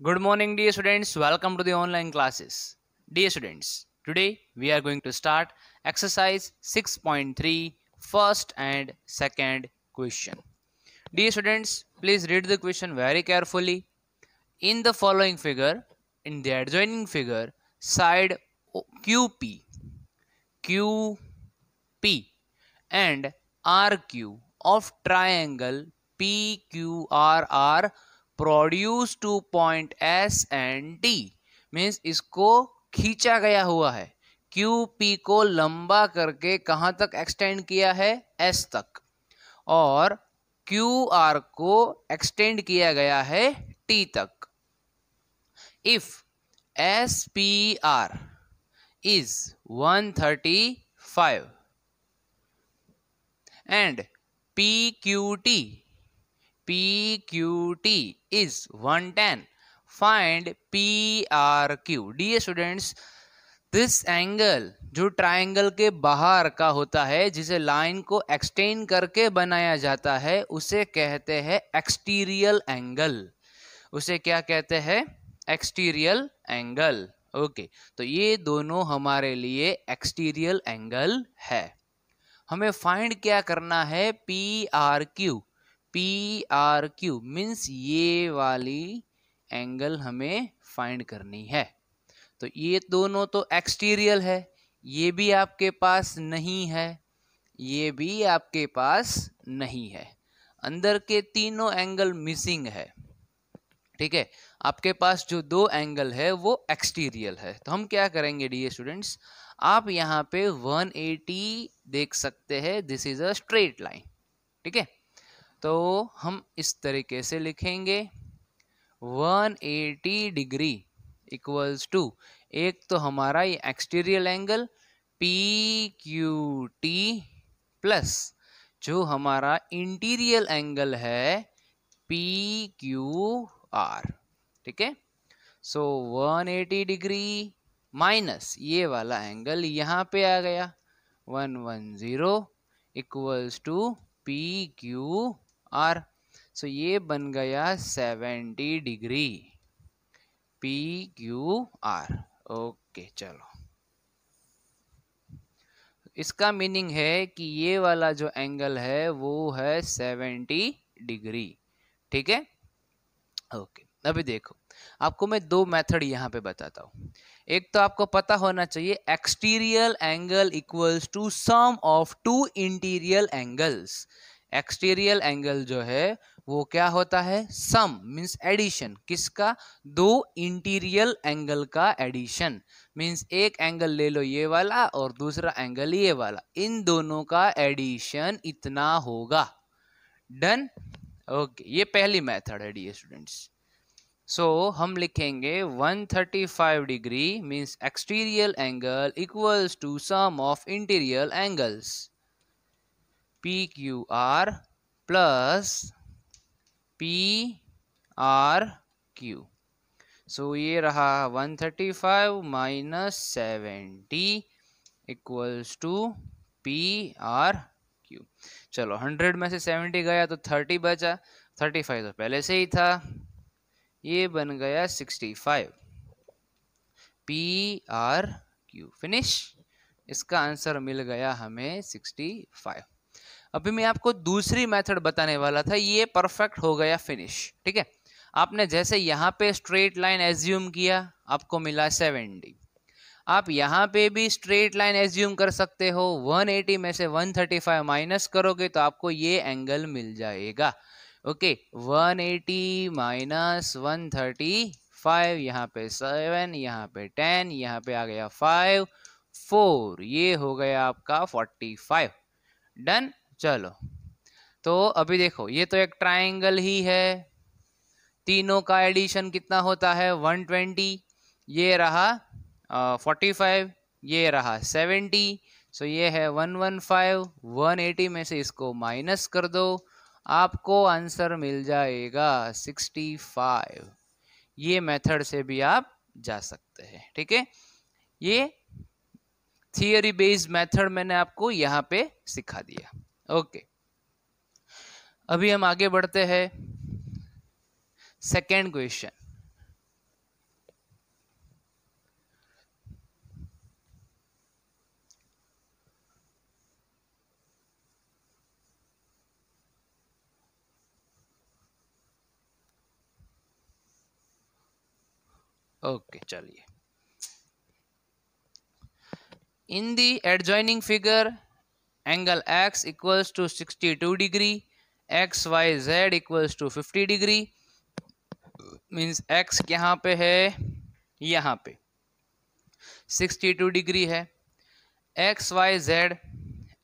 Good morning, dear students. Welcome to the online classes. Dear students, today we are going to start exercise 6.3 first and second question. Dear students, please read the question very carefully. In the following figure, in the adjoining figure, side QP, QP and RQ of triangle PQR are produce to point S and D means इसको खींचा गया हुआ है। Q P को लंबा करके कहाँ तक एक्सटेंड किया है? एस तक। और क्यू आर को एक्सटेंड किया गया है टी तक। If S P R is 135 and P Q T PQT is 110. Find PRQ. Dear students, this angle जो ट्राइंगल के बाहर का होता है जिसे लाइन को एक्सटेंड करके बनाया जाता है उसे कहते हैं एक्सटीरियल एंगल उसे क्या कहते हैं? एक्सटीरियल एंगल ओके तो ये दोनों हमारे लिए एक्सटीरियल एंगल है. हमें फाइंड क्या करना है? P R Q P R Q means ये वाली एंगल हमें फाइंड करनी है। तो ये दोनों तो एक्सटीरियल है, ये भी आपके पास नहीं है, ये भी आपके पास नहीं है। अंदर के तीनों एंगल मिसिंग है, ठीक है? आपके पास जो दो एंगल है, वो एक्सटीरियल है। तो हम क्या करेंगे डी स्टूडेंट्स आप यहाँ पे 180 देख सकते हैं this is a straight line ठीक है? तो हम इस तरीके से लिखेंगे। 180 डिग्री इक्वल्स टू, एक तो हमारा ये exterior angle P Q T plus, जो हमारा इंटीरियल एंगल है पी क्यू आर, ठीक है? सो 180 डिग्री माइनस ये वाला एंगल यहाँ पे आ गया। 110 equals to P Q R so ये बन गया seventy degree P Q R okay चलो. इसका मीनिंग है कि ये वाला जो एंगल है, वो है सेवेंटी डिग्री ठीक है? ओके अभी देखो. आपको मैं दो मेथड यहाँ पे बताता हूँ. एक तो आपको पता होना चाहिए exterior angle equals to sum of two interior angles exterior angle जो है वो क्या होता है? सम मीन्स एडिशन किसका? दो इंटीरियल एंगल का एडिशन मीन्स एक एंगल ले लो ये वाला और दूसरा एंगल ये वाला. इन दोनों का एडिशन इतना होगा. डन ओके okay, ये पहली मेथड है डी स्टूडेंट्स सो हम लिखेंगे 135 degree means exterior angle equals to sum of interior angles P Q R plus P R Q so ये रहा 135 minus seventy equals to P R Q चलो 100 में से 70 गया तो 30 बचा। 35 तो पहले से ही था। ये बन गया 65 पी आर क्यू फिनिश इसका आंसर मिल गया हमें 65 अभी मैं आपको दूसरी मेथड बताने वाला था, ये परफेक्ट हो गया फिनिश ठीक है? आपने जैसे यहाँ पे स्ट्रेट लाइन एज्यूम किया, आपको मिला सेवेंटी आप यहाँ पे भी स्ट्रेट लाइन एज्यूम कर सकते हो 180 में से 135 माइनस करोगे तो आपको ये एंगल मिल जाएगा. ओके 180 एटी माइनस 135 यहाँ पे 7 यहाँ पे 10 यहाँ पे आ गया 5 4 ये हो गया आपका 45 डन चलो। तो अभी देखो, ये तो एक ट्राइंगल ही है। तीनों का एडिशन कितना होता है? 120 ये रहा फोर्टी फाइव ये रहा 70 सो so ये है 115 180 में से इसको माइनस कर दो। आपको आंसर मिल जाएगा 65 ये मेथड से भी आप जा सकते हैं, ठीक है? ये थियोरी बेस्ड मेथड मैंने आपको यहाँ पे सिखा दिया। ओके अभी हम आगे बढ़ते हैं। सेकेंड क्वेश्चन ओके चलिए। In the adjoining figure angle x equals to 62 degree X Y Z equals to 50 degree means x यहाँ पे है, यहाँ पे। 62 डिग्री है। X Y Z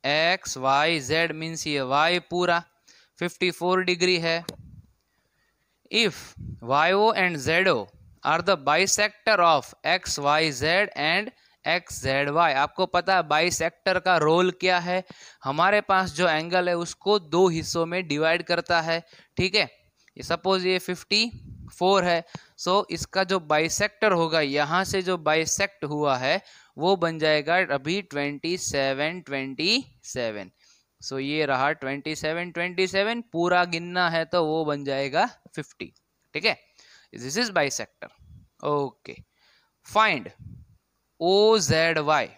X Y Z means ये y पूरा 54 डिग्री है। If YO and ZO are the bisector of X Y Z and X Z Y आपको पता है बाई सेक्टर का रोल क्या है? हमारे पास जो एंगल है उसको दो हिस्सों में डिवाइड करता है ठीक है? सपोज़ ये फिफ्टी फोर है सो so, इसका जो बाइसेक्टर होगा यहाँ से जो बाइसेक्ट हुआ है वो बन जाएगा अभी twenty seven twenty seven so ये रहा ट्वेंटी सेवन ट्वेंटी सेवन पूरा गिनना है तो वो बन जाएगा फिफ्टी ठीक है? This is bisector okay find O Z Y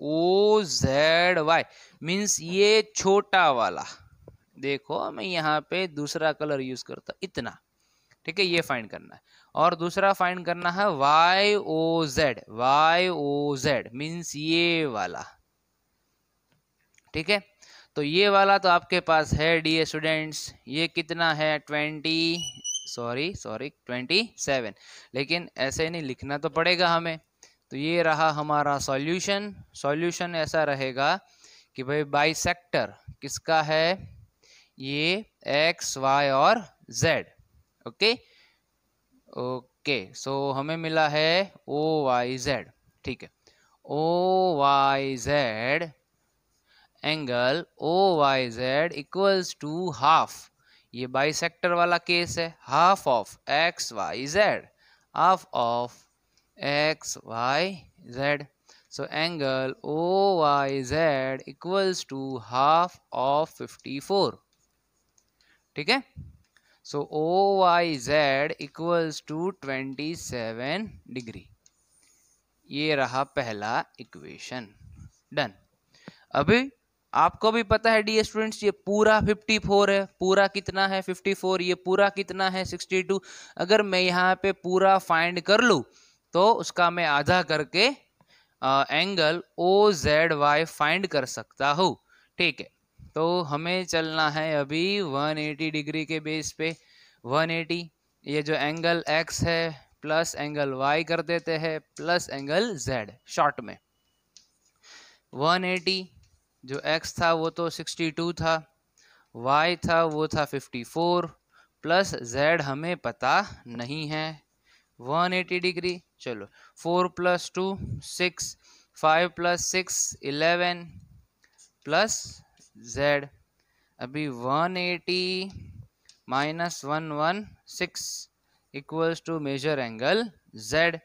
O Z Y means ये छोटा वाला। देखो, मैं यहाँ पे दूसरा कलर यूज़ करता इतना। ठीक है, ये फाइंड करना है। और दूसरा फाइंड करना है Y O Z Y O Z means ये वाला। ठीक है? तो ये वाला तो आपके पास है डी स्टूडेंट्स ये कितना है? Twenty sorry sorry twenty seven लेकिन ऐसे नहीं, लिखना तो पड़ेगा हमें। तो ये रहा हमारा सॉल्यूशन सॉल्यूशन ऐसा रहेगा कि भाई बाइसेक्टर किसका है? ये एक्स वाई और जेड ओके ओके सो हमें मिला है ओ वाई जेड ठीक है. O Y Z angle O Y Z equals to half ये बाइसेक्टर वाला केस है. Half of X Y Z half of X Y Z so angle so angle OYZ equals to half of 54 ठीक है? So O Y Z equals to twenty seven degree ये रहा पहला equation done अभी आपको भी पता है डी स्टूडेंट्स ये पूरा 54 है, पूरा कितना है 54 ये पूरा कितना है 62 अगर मैं यहाँ पे पूरा फाइंड कर लूँ तो उसका मैं आधा करके angle O Z Y find कर सकता हूँ। ठीक है तो हमें चलना है अभी 180 डिग्री के बेस पे। 180 ये जो एंगल x है प्लस एंगल y कर देते हैं प्लस एंगल z शॉर्ट में। 180 जो x था वो तो 62 था, y था वो था 54 प्लस z हमें पता नहीं है। 180 डिग्री चलो four plus two six five plus six eleven plus Z अभी one eighty minus one one six equals to major angle Z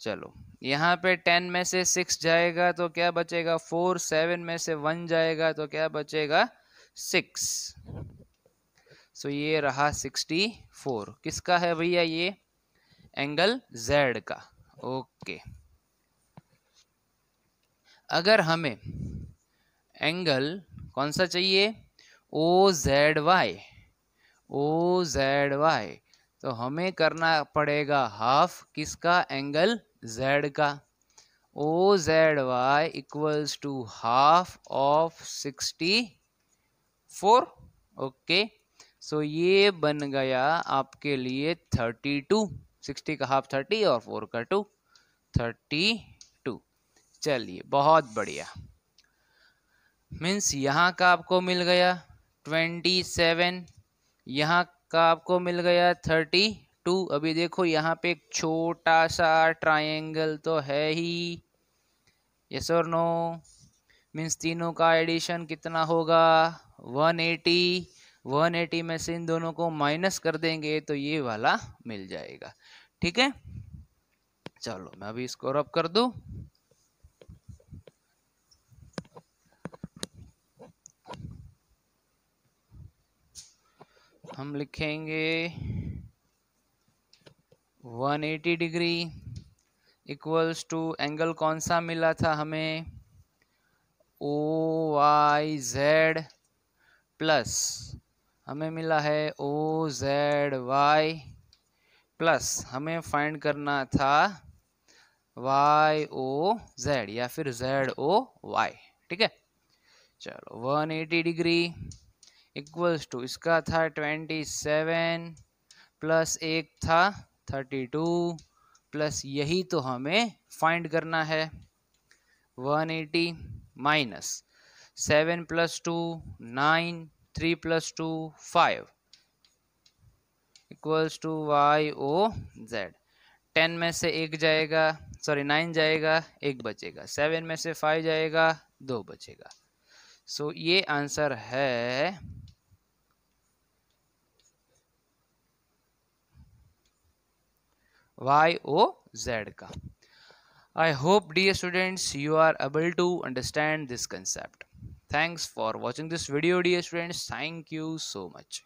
चलो, यहाँ पे टेन में से सिक्स जाएगा तो क्या बचेगा? फोर सेवन में से वन जाएगा तो क्या बचेगा? सिक्स सो so, ये रहा सिक्सटी फोर किसका है भैया ये? एंगल z का। ओके अगर हमें एंगल कौन सा चाहिए? O Z Y O Z Y तो हमें करना पड़ेगा हाफ़ किसका? एंगल जेड का। O Z Y equals to half of sixty four okay so ये बन गया आपके लिए थर्टी टू सिक्सटी का हाफ़ थर्टी और फोर का टू, थर्टी टू। चलिए, बहुत बढ़िया। मीन्स यहाँ का आपको मिल गया ट्वेंटी सेवन, यहाँ का आपको मिल गया थर्टी टू। अभी देखो, यहाँ पे एक छोटा सा ट्रायंगल तो है ही। यस और नो मीन्स तीनों का एडिशन कितना होगा? 180 180 में से इन दोनों को माइनस कर देंगे तो ये वाला मिल जाएगा। ठीक है? चलो, मैं अभी इसको रब कर दू। हम लिखेंगे 180 डिग्री इक्वल्स टू एंगल कौन सा मिला था हमें? ओ वाई जेड प्लस हमें मिला है ओ जेड वाई प्लस हमें फाइंड करना था वाई ओ जेड या फिर जेड ओ वाई ठीक है? चलो 180 डिग्री इक्वल्स टू इसका था 27 प्लस एक था 32 प्लस यही तो हमें फाइंड करना है। 180 minus seven plus two nine three plus two five equals to Y O Z ten में से एक जाएगा सॉरी नाइन जाएगा एक बचेगा. सेवन में से फाइव जाएगा दो बचेगा. सो so, ये आंसर है वाई ओ जेड का. I hope the students you are able to understand this concept Thanks for watching this video dear friends. Thank you so much.